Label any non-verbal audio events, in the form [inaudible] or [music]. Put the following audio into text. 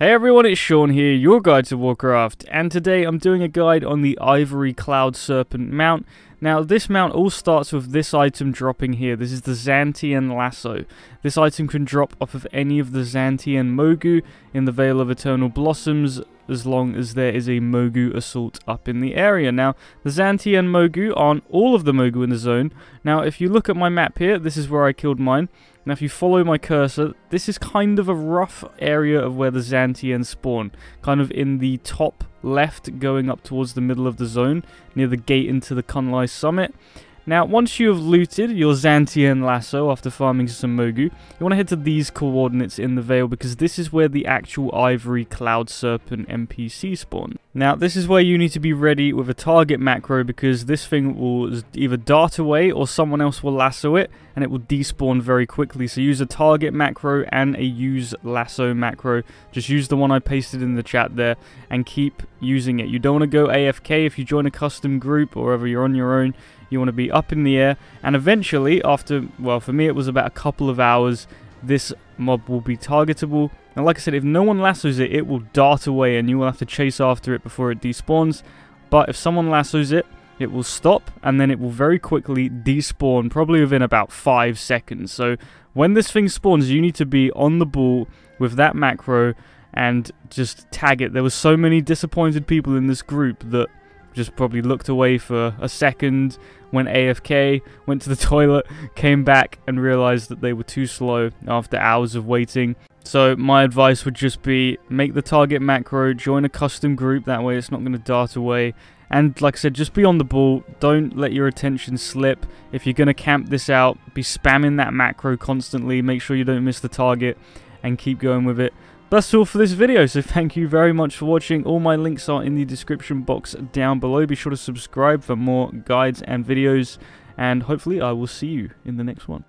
Hey everyone, it's Sean here, your guide to Warcraft, and today I'm doing a guide on the Ivory Cloud Serpent mount. Now, this mount all starts with this item dropping here. This is the Zan-Tien Lasso. This item can drop off of any of the Zan-Tien Mogu in the Vale of Eternal Blossoms, as long as there is a Mogu assault up in the area. Now, the Zan-Tien Mogu aren't all of the Mogu in the zone. Now, if you look at my map here, this is where I killed mine. Now, if you follow my cursor, this is kind of a rough area of where the Zan-Tien spawn. Kind of in the top left, going up towards the middle of the zone, near the gate into the Kun-Lai summit. Now, once you have looted your Zan-Tien lasso after farming some Mogu, you want to head to these coordinates in the Vale because this is where the actual Ivory Cloud Serpent NPC spawn. Now, this is where you need to be ready with a target macro because this thing will either dart away or someone else will lasso it and it will despawn very quickly. So use a target macro and a use lasso macro. Just use the one I pasted in the chat there and keep using it. You don't want to go AFK if you join a custom group or whether you're on your own. You want to be up in the air, and eventually, after, well, for me it was about a couple of hours, this mob will be targetable. And like I said, if no one lassos it, it will dart away, and you will have to chase after it before it despawns. But if someone lassos it, it will stop, and then it will very quickly despawn, probably within about 5 seconds. So when this thing spawns, you need to be on the ball with that macro and just tag it. There were so many disappointed people in this group that just probably looked away for a second, went AFK, went to the [laughs] toilet, came back and realized that they were too slow after hours of waiting. So my advice would just be make the target macro, join a custom group, that way it's not going to dart away. And like I said, just be on the ball, don't let your attention slip. If you're going to camp this out, be spamming that macro constantly, make sure you don't miss the target and keep going with it that's all for this video, so thank you very much for watching. All my links are in the description box down below. Be sure to subscribe for more guides and videos, and hopefully I will see you in the next one.